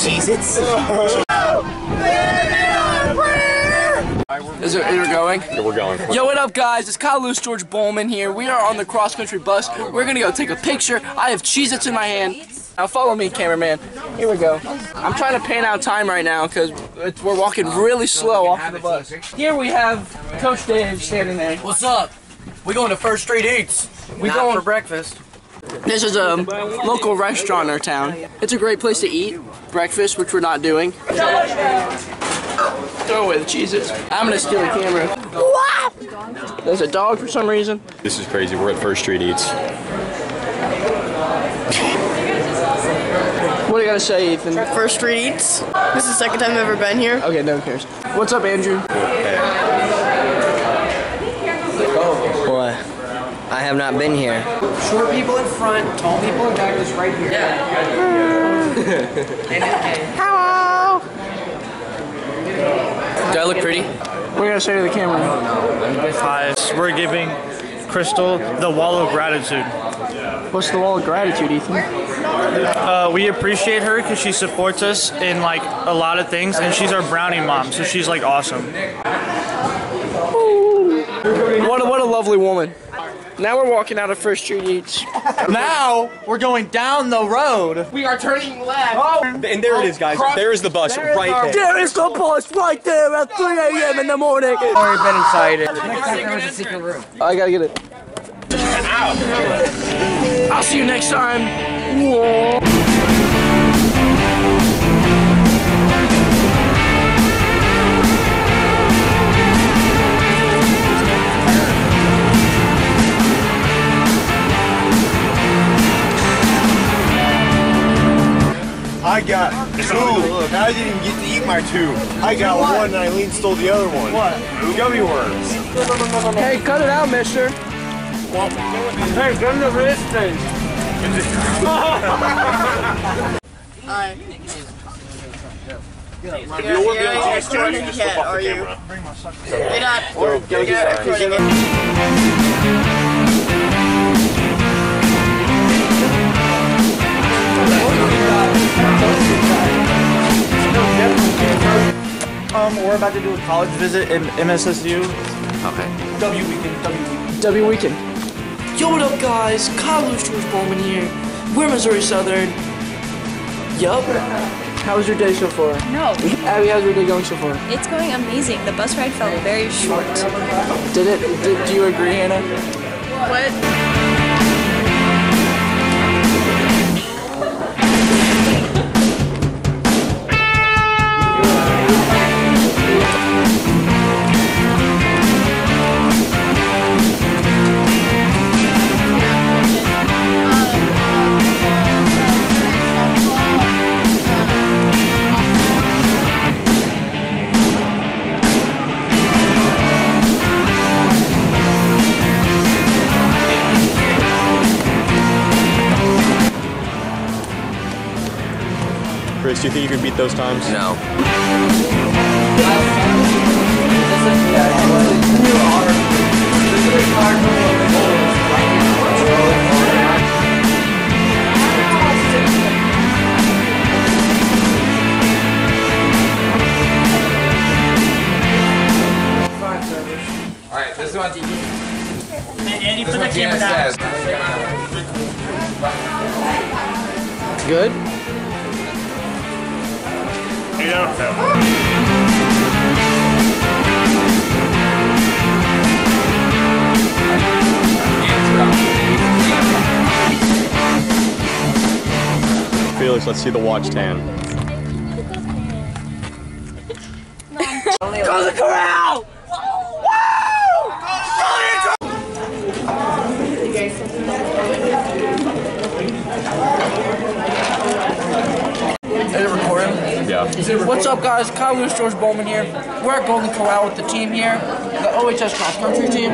Cheez-Its. Is it, is it going? Yeah, we're going. Yo, what up, guys? It's Kyle Lewis George Bowman here. We are on the cross country bus. We're gonna go take a picture. I have Cheez Its in my hand. Now, follow me, cameraman. Here we go. I'm trying to pan out time right now because we're walking really slow off the bus. Here we have Coach Dave standing there. What's up? We going to First Street Eats. We Not going for breakfast. This is a local restaurant in our town. It's a great place to eat breakfast, which we're not doing. Throw away the Cheez-Its. I'm gonna steal the camera. What? There's a dog for some reason. This is crazy. We're at First Street Eats. What do you gotta say, Ethan? First Street Eats. This is the second time I've ever been here. Okay, no one cares. What's up, Andrew? Boy, I have not been here. Short people in front, tall people in back. just right here. Yeah. Hello. Do I look pretty? What do you gotta say to the camera? Hi, we're giving Crystal the wall of gratitude. What's the wall of gratitude, Ethan? Uh, we appreciate her because she supports us in like a lot of things, and she's our brownie mom, so she's like awesome. What a, what a lovely woman. Now we're walking out of First Street Eats. Now we're going down the road. We are turning left. Oh. And there it is, guys. There is the bus right there. There is the bus right there at 3 a.m. in the morning. Already been excited. Next time there was a secret room. I gotta get it. I'll see you next time. I got two. I didn't even get to eat my two. I got one and Eileen stole the other one. What? Gummy worms. Hey, cut it out, mister. Hey, give me the wrist Hi. If you don't want me on You're you just flip off are the you? camera. You're not. Or get not recording about to do a college visit in MSSU. Okay. W weekend. W weekend. W Weekend. Yo, what up, guys? Kyle Lewis George Bowman here. We're Missouri Southern. Yup. How was your day so far? No, Abby, how's your day going so far? it's going amazing. The bus ride felt very short. Did it? Did, do you agree, Hannah? What? You think you can beat those times? No. Let's see the watch tan. Go to the corral! Is it recording? Yeah. What's up, guys? Kyle Lewis, George Bowman here. We're at Golden Corral with the team here, the OHS cross country team.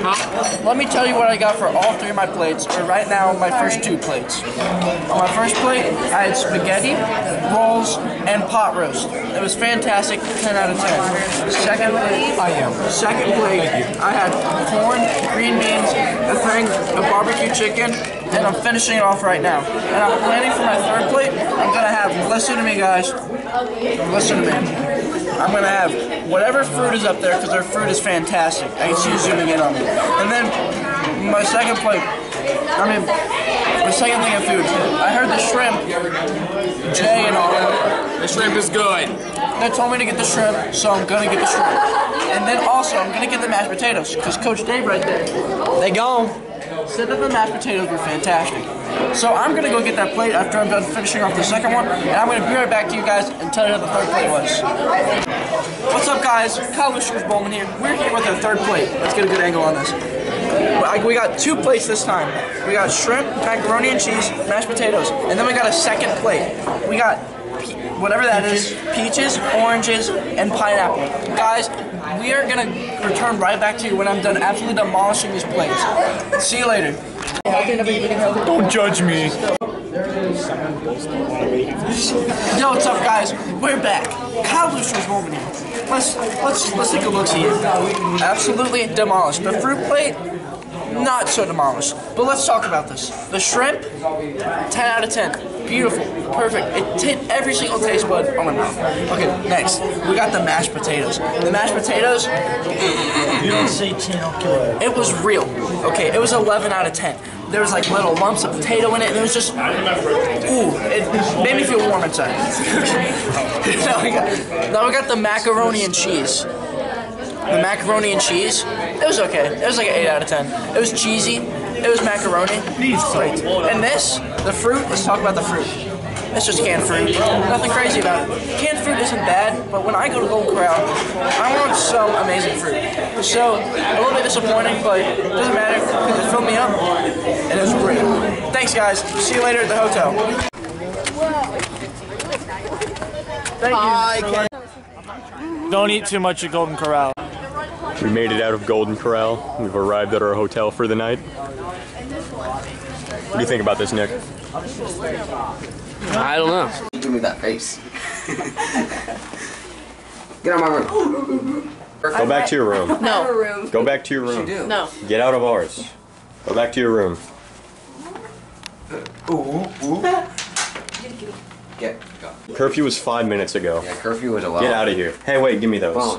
Let me tell you what I got for all three of my plates, or right now, my first two plates. On my first plate, I had spaghetti, rolls, and pot roast. It was fantastic, 10 out of 10. Second plate, I am. Second plate, I had corn, green beans, a thing of barbecue chicken, and I'm finishing it off right now. And I'm planning for my third plate. I'm gonna have. Listen to me, guys. Listen to me. I'm gonna have whatever fruit is up there because their fruit is fantastic. I can see you zooming in on me. And then my second plate. I mean, the second thing of food. I heard the shrimp, Jay and all that. The shrimp is good. They told me to get the shrimp, so I'm gonna get the shrimp. And then also, I'm gonna get the mashed potatoes, because Coach Dave right there, they gone. Said that the mashed potatoes were fantastic. So I'm gonna go get that plate after I'm done finishing off the second one, and I'm gonna be right back to you guys and tell you how the third plate was. What's up, guys? Kyle Lucius Bowman here. We're here with our third plate. Let's get a good angle on this. We got two plates this time. We got shrimp, macaroni and cheese, mashed potatoes, and then we got a second plate. We got whatever that is, peaches, oranges, and pineapple. Guys, we are gonna return right back to you when I'm done absolutely demolishing these plates. See you later. Don't judge me. Yo, what's up, guys? We're back. Kyle Lucius Bowman here. Let's let's let's take a look here. Absolutely demolished. The fruit plate, not so demolished. But let's talk about this. The shrimp, 10 out of 10. Beautiful, perfect. It hit every single taste bud on my mouth. Okay, next we got the mashed potatoes. The mashed potatoes, You don't say 10, I'll kill you. it was real. Okay, it was 11 out of 10. There was like little lumps of potato in it, and it was just, ooh, it made me feel warm inside. now, we got, now we got the macaroni and cheese. The macaroni and cheese, it was okay. It was like an 8 out of 10. It was cheesy, it was macaroni. Great. And this, the fruit, let's talk about the fruit. It's just canned fruit. Nothing crazy about it. Canned fruit isn't bad, but when I go to Golden Corral, I want some amazing fruit. So, a little bit disappointing, but it doesn't matter because it filled me up and it was great. Thanks, guys. See you later at the hotel. Thank you. Don't eat too much at Golden Corral. We made it out of Golden Corral. We've arrived at our hotel for the night. What do you think about this, Nick? I don't know. Give me that face. Get out of my room. Go back to your room. No. Go back to your room. No. Get out of ours. Go back to your room. Get, go. Curfew was five minutes ago. Yeah, curfew was a lot. Get out of here. Hey, wait, give me those.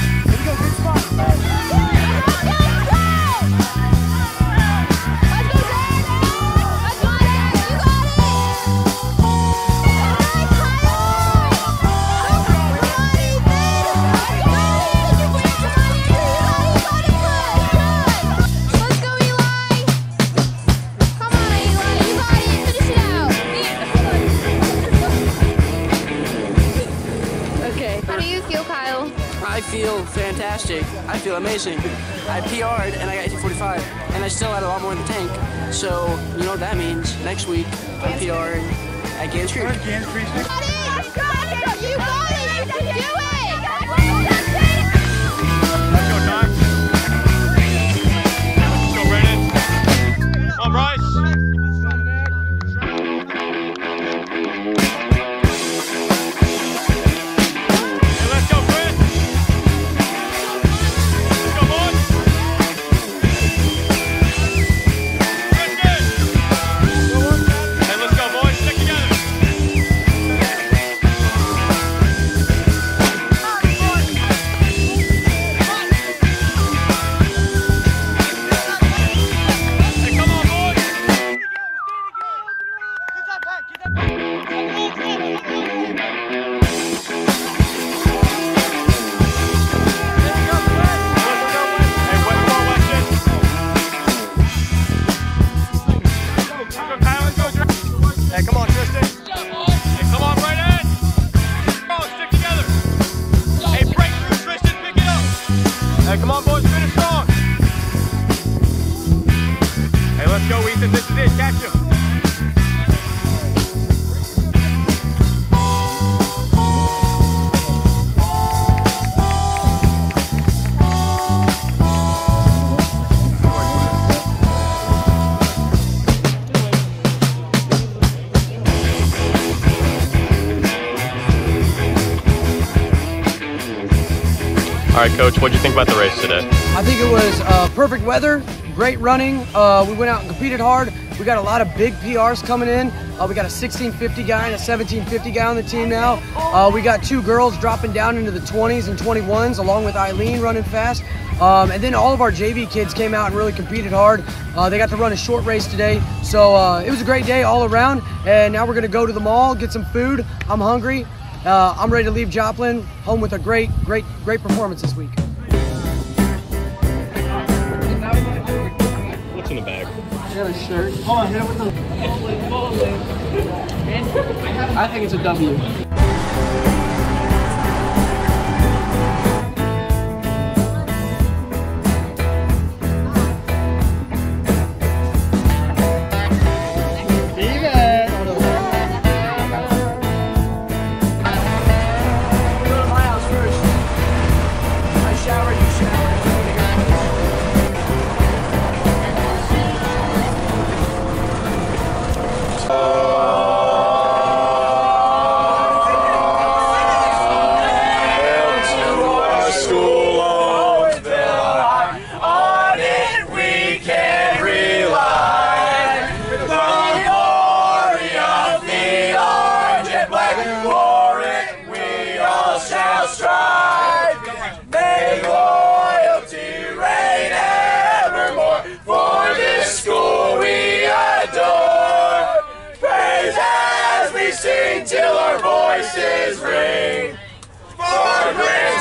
I feel fantastic. I feel amazing. I PR'd and I got 1845, and I still had a lot more in the tank. So, you know what that means. Next week, I'm PR'ing at Gans Creek. Right, Coach, what'd you think about the race today? I think it was uh, perfect weather, great running. Uh, we went out and competed hard. We got a lot of big PRs coming in. Uh, we got a 1650 guy and a 1750 guy on the team now. Uh, we got two girls dropping down into the 20s and 21s, along with Eileen running fast. Um, and then all of our JV kids came out and really competed hard. Uh, they got to run a short race today. So uh, it was a great day all around. And now we're going to go to the mall, get some food. I'm hungry. Uh, I'm ready to leave Joplin home with a great, great, great performance this week. What's in the bag? I got a shirt. Hold on, hit it with the. I think it's a W.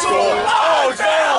朱浩轩